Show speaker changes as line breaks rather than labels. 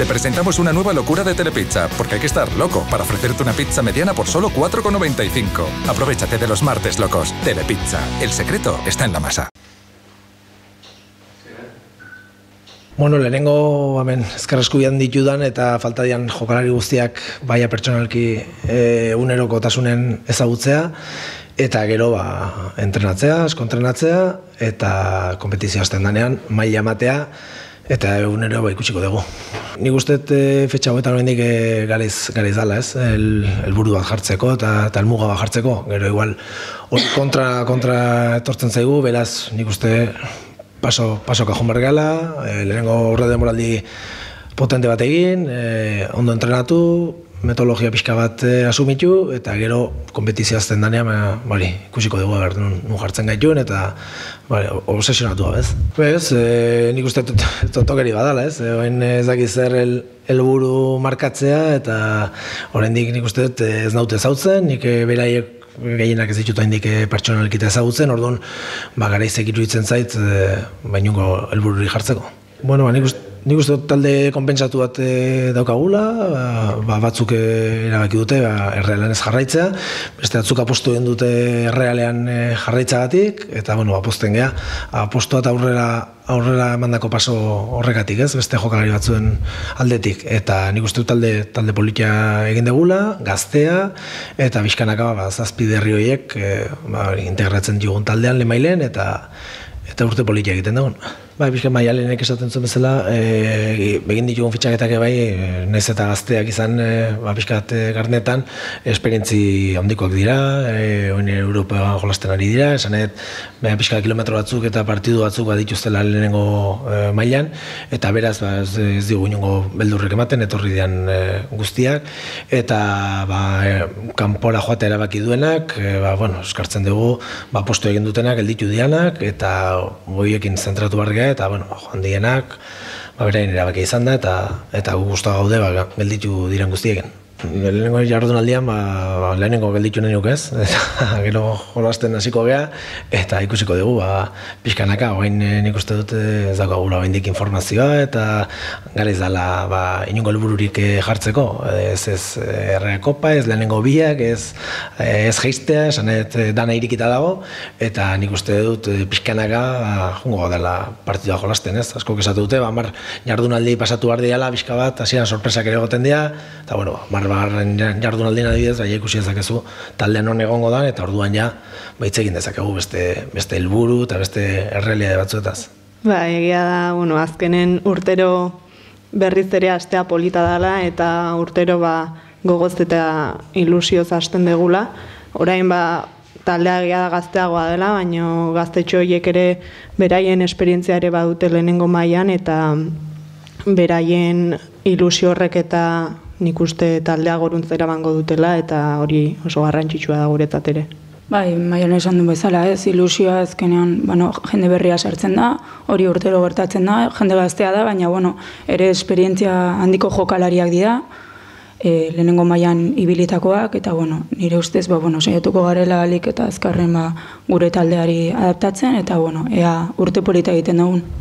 Te presentamos una nueva locura de Telepizza, porque hay que estar loco para ofrecerte una pizza mediana por solo 4,95. Aprovechate de los martes locos. Telepizza. El secreto está en la masa.
Bueno, lehenengo hemen ezkerrasku ditudan eta falta dian jokalari guztiak baia pertsonalki e, unerokotasunen ezagutzea eta gero ba, entrenatzea, eskontrenatzea eta kompetizio azten danean maila ematea eta egunero ba, ikusiko dugu. Nik uste e, fetxa hoetan horrendik e, gariz, gariz dala, ez? El, el buru bat jartzeko eta, elmuga bat jartzeko. Gero igual hori kontra, kontra etortzen zaigu, beraz nik uste paso, paso kajon bergala, e, lehenengo horre demoraldi potente bat egin, e, ondo entrenatu, metodologia pixka bat e, asumitu, eta gero kompetizia azten danean, ba, bari, ikusiko dugu behar nun, jartzen gaituen, eta bari, obsesionatu ez? Bez, e, nik uste totokeri badala, ez? E, oin ez dakiz zer el, elburu markatzea, eta oraindik nik uste ez naute zautzen, nik beraiek gehienak ez ditut haindik pertsonalkita ezagutzen, orduan, ba, gara izek iruditzen zait, e, bainungo helbururi jartzeko. Bueno, ba, nik uste Nik uste dut talde konpentsatu bat e, daukagula, ba, ba, batzuk e, erabaki dute ba, errealean ez jarraitzea, beste batzuk apostu egin dute errealean e, jarraitzagatik, eta bueno, aposten geha, apostu eta aurrera, aurrera mandako paso horregatik, ez, beste jokalari batzuen aldetik. Eta nik uste dut talde, talde politia egin degula, gaztea, eta bizkanaka ba, zazpide herri horiek e, ba, integratzen dugun taldean lemailen, eta eta urte politia egiten dugun. Bai, bizka maialenek esaten zuen bezala, e, begin ditugun fitxaketak bai, e, nez eta gazteak izan, e, ba, bizkat e, garnetan, esperientzi handikoak dira, e, oin Europa jolasten ari dira, esanet, baina pixka kilometro batzuk eta partidu batzuk bat dituztela lehenengo e, mailan, eta beraz, ba, ez, ez digu inongo beldurrek ematen, etorri dian e, guztiak, eta ba, e, kanpora joate erabaki duenak, e, ba, bueno, eskartzen dugu, ba, postu egin dutenak, elditu dianak, eta goiekin zentratu barri eta bueno, joan dienak, ba, berain erabaki izan da, eta, eta gustu gaude, ba, gelditu diren guztiekin. Lehenengo jardunaldian, ba, ba, lehenengo gelditu nahi ez, eta gero jolasten hasiko gea, eta ikusiko dugu, ba, pixkanaka, oain eh, nik uste dute ez dago gula informazioa, eta gara dala ba, inungo helbururik eh, jartzeko, ez ez errea kopa, ez lehenengo biak, ez, ez geistea, esanet dana irikita dago, eta nik uste dut pixkanaka, ba, jungo dela partidua jolasten, ez, asko kesatu dute, ba, mar, jardunaldi pasatu behar diala, pixka bat, hasieran sorpresak ere goten dira, eta bueno, mar, barren jardunaldien adibidez, bai ikusi dezakezu taldean non egongo da eta orduan ja baitz egin dezakegu beste beste helburu eta beste errealitate batzuetaz.
Ba, egia da, bueno, azkenen urtero berriz ere astea polita dala eta urtero ba gogoz eta ilusioz hasten degula. Orain ba taldea egia da gazteagoa dela, baina gaztetxo horiek ere beraien esperientzia ere badute lehenengo mailan eta beraien ilusio horrek eta nik uste taldea goruntzera bango dutela eta hori oso garrantzitsua da guretzat ere.
Bai, maian esan du bezala, ez, ilusioa ezkenean, bueno, jende berria sartzen da, hori urtero gertatzen da, jende gaztea da, baina, bueno, ere esperientzia handiko jokalariak dira, e, lehenengo mailan ibilitakoak, eta, bueno, nire ustez, ba, bueno, saiatuko garela alik eta azkarren, ba, gure taldeari adaptatzen, eta, bueno, ea urte polita egiten dugun.